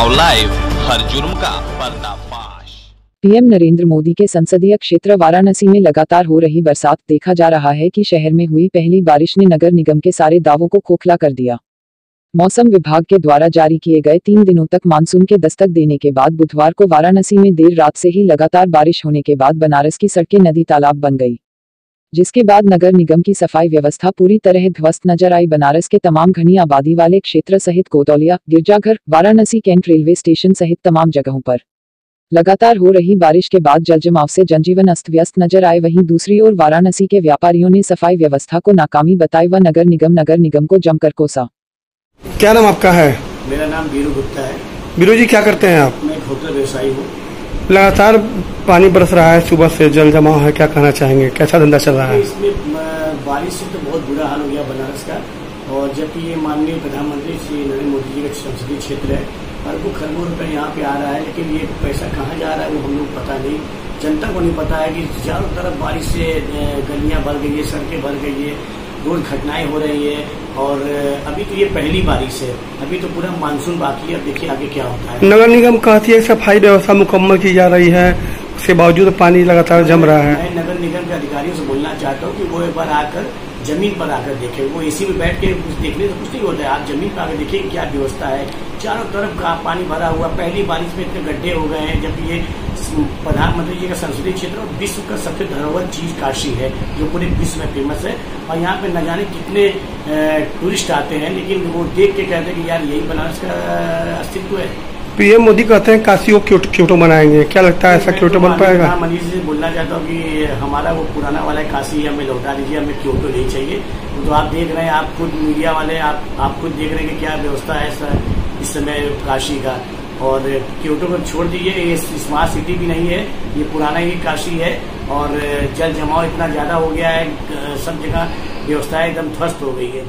Now live हर जुर्म का पर्दाफाश। पीएम नरेंद्र मोदी के संसदीय क्षेत्र वाराणसी में लगातार हो रही बरसात देखा जा रहा है कि शहर में हुई पहली बारिश ने नगर निगम के सारे दावों को खोखला कर दिया। मौसम विभाग के द्वारा जारी किए गए तीन दिनों तक मानसून के दस्तक देने के बाद बुधवार को वाराणसी में देर रात से ही लगातार बारिश होने के बाद बनारस की सड़कें नदी तालाब बन गई। जिसके बाद नगर निगम की सफ़ाई व्यवस्था पूरी तरह ध्वस्त नज़र आई। बनारस के तमाम घनी आबादी वाले क्षेत्र सहित कोतौलिया गिरजाघर वाराणसी कैंट रेलवे स्टेशन सहित तमाम जगहों पर लगातार हो रही बारिश के बाद जलजमाव से जनजीवन अस्त व्यस्त नज़र आए। वहीं दूसरी ओर वाराणसी के व्यापारियों ने सफ़ाई व्यवस्था को नाकामी बताई व नगर निगम नगर निगम को जमकर कोसा। क्या नाम आपका है? मेरा नाम बीरू गुप्ता है। बीरू जी क्या करते हैं आप? मैं होटल व्यवसायी हूँ। लगातार पानी बरस रहा है, सुबह से जल जमाव है, क्या कहना चाहेंगे? कैसा धंधा चल रहा है? इसमें बारिश से तो बहुत बुरा हाल हो गया बनारस का। और जबकि ये माननीय प्रधानमंत्री श्री नरेंद्र मोदी जी का संसदीय क्षेत्र है अरबों खरबों रुपए यहाँ पे आ रहा है, लेकिन ये पैसा कहाँ जा रहा है वो हम लोग पता नहीं। जनता को नहीं पता है कि चारों तरफ़ बारिश से गलियाँ भर गई है, सड़कें भर गई है। रोज घटनाएँ हो रही है और अभी तो ये पहली बारिश है। अभी तो पूरा मानसून बाकी है। अब देखिए आगे क्या होता है। नगर निगम कहती है सफ़ाई व्यवस्था मुकम्मल की जा रही है। उसके बावजूद पानी लगातार जम रहा है। मैं नगर निगम के अधिकारियों से बोलना चाहता हूँ कि वो एक बार आकर ज़मीन पर आकर देखे। वो एसी में बैठ के कुछ देखने से कुछ नहीं होता है आप ज़मीन पर आकर देखिए क्या व्यवस्था है। चारों तरफ़ का पानी भरा हुआ। पहली बारिश में इतने गड्ढे हो गए हैं। जबकि ये प्रधानमंत्री जी का संसदीय क्षेत्र और विश्व का सबसे धरोहर चीज़ काशी है जो पूरे विश्व में फ़ेमस है। और यहाँ पे न जाने कितने टूरिस्ट आते हैं लेकिन वो देख के कहते हैं कि यार यही बनारस का अस्तित्व है। पीएम मोदी कहते हैं काशी को क्यूट क्यूटो बनाएँगे क्या लगता है ऐसा क्यूटो तो बन माननीय पाएगा प्रधानमंत्री से बोलना चाहता हूँ कि हमारा वो पुराना वाला है काशी हमें लौटा दीजिए हमें क्योटो नहीं चाहिए। तो आप देख रहे हैं आप खुद मीडिया वाले आप आप खुद देख रहे हैं कि क्या व्यवस्था है इस समय काशी का। और क्योटो को छोड़ दीजिए, ये स्मार्ट सिटी भी नहीं है, ये पुराना ही काशी है और, जल जमाव इतना ज़्यादा हो गया है सब जगह व्यवस्था एकदम ध्वस्त हो गई है।